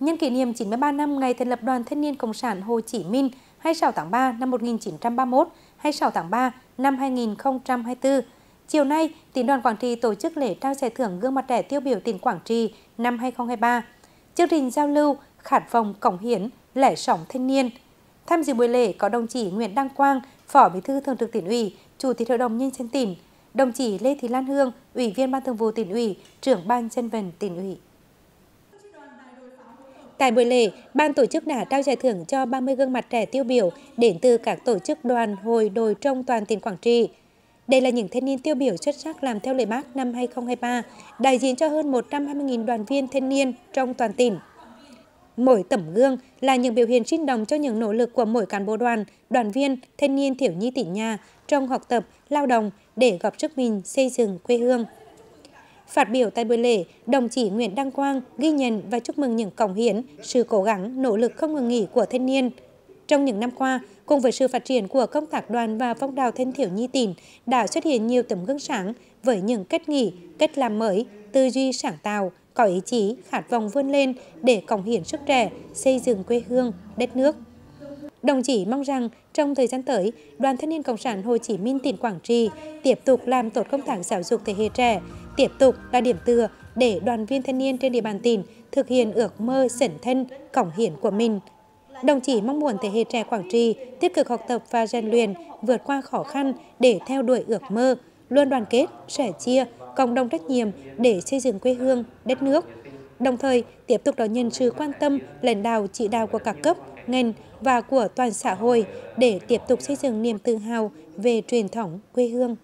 Nhân kỷ niệm 93 năm ngày thành lập Đoàn Thanh niên Cộng sản Hồ Chí Minh 26 tháng 3 năm 1931, 26 tháng 3 năm 2024, chiều nay, tỉnh đoàn Quảng Trị tổ chức lễ trao giải thưởng gương mặt trẻ tiêu biểu tỉnh Quảng Trị năm 2023. Chương trình giao lưu khát vọng cống hiến lễ sóng thanh niên. Tham dự buổi lễ có đồng chí Nguyễn Đăng Quang, Phó Bí thư Thường trực Tỉnh ủy, Chủ tịch Hội đồng nhân dân tỉnh, đồng chí Lê Thị Lan Hương, Ủy viên Ban Thường vụ Tỉnh ủy, trưởng Ban dân vận Tỉnh ủy. Tại buổi lễ, ban tổ chức đã trao giải thưởng cho 30 gương mặt trẻ tiêu biểu đến từ các tổ chức đoàn, hội, đồi trong toàn tỉnh Quảng Trị. Đây là những thanh niên tiêu biểu xuất sắc làm theo lời bác năm 2023, đại diện cho hơn 120.000 đoàn viên thanh niên trong toàn tỉnh. Mỗi tấm gương là những biểu hiện sinh động cho những nỗ lực của mỗi cán bộ đoàn, đoàn viên, thanh niên thiểu nhi tỉnh nhà trong học tập, lao động để góp sức mình xây dựng quê hương. Phát biểu tại buổi lễ, đồng chí Nguyễn Đăng Quang ghi nhận và chúc mừng những cống hiến, sự cố gắng, nỗ lực không ngừng nghỉ của thanh niên. Trong những năm qua, cùng với sự phát triển của công tác đoàn và phong trào thanh thiểu nhi tỉnh, đã xuất hiện nhiều tấm gương sáng với những cách nghĩ, cách làm mới, tư duy sáng tạo, có ý chí, khát vọng vươn lên để cống hiến sức trẻ, xây dựng quê hương, đất nước. Đồng chí mong rằng trong thời gian tới, Đoàn Thanh niên Cộng sản Hồ Chí Minh tỉnh Quảng Trị tiếp tục làm tốt công tác giáo dục thế hệ trẻ, tiếp tục là điểm tựa để đoàn viên thanh niên trên địa bàn tỉnh thực hiện ước mơ sẩn thân, cống hiến của mình. Đồng chí mong muốn thế hệ trẻ Quảng Trị tích cực học tập và rèn luyện, vượt qua khó khăn để theo đuổi ước mơ, luôn đoàn kết, sẻ chia, cộng đồng trách nhiệm để xây dựng quê hương, đất nước. Đồng thời, tiếp tục đón nhận sự quan tâm, lãnh đạo chỉ đạo của các cấp, ngành và của toàn xã hội để tiếp tục xây dựng niềm tự hào về truyền thống quê hương.